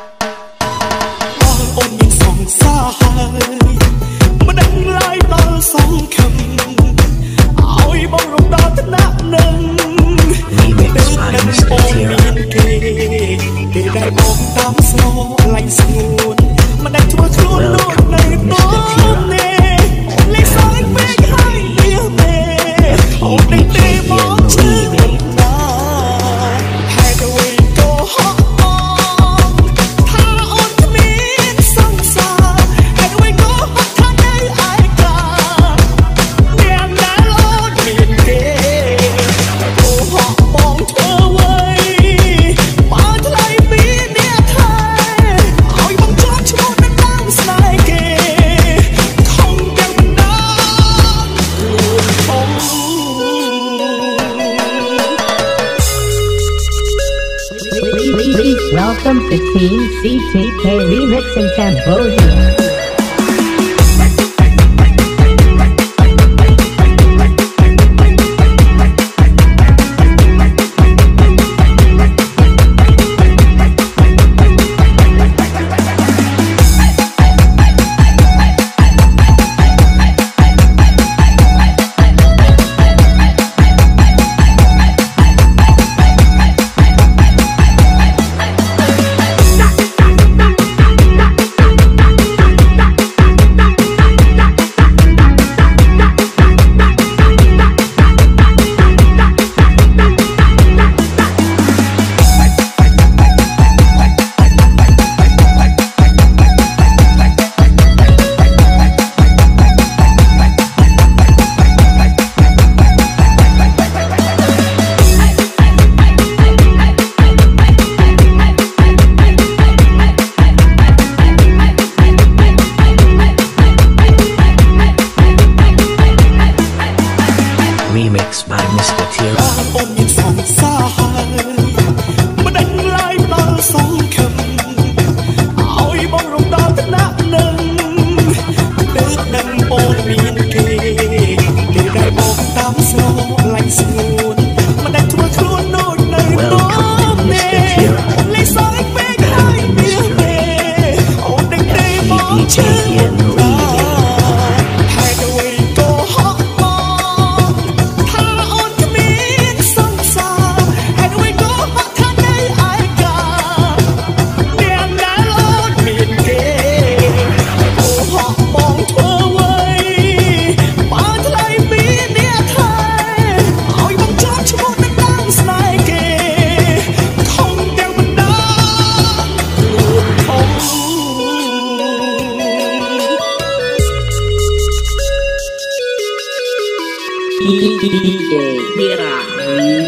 បងអូនមានសង្សារហើយមិនដឹងឡើយដល់សង្ឃឹមឲ្យបងរំដល់ថ្នាក់នឹងទៅនឹងបងមានគេពេលដែលបងតាមស្មោលាញ់ស្ងួនមិនដឹងធ្វើខ្លួនលួចនៅបងនេះលេខសោយពេកហើយវាទេអូននេះទេ the CTK remix in Cambodia. lá em cima. DJ Mira.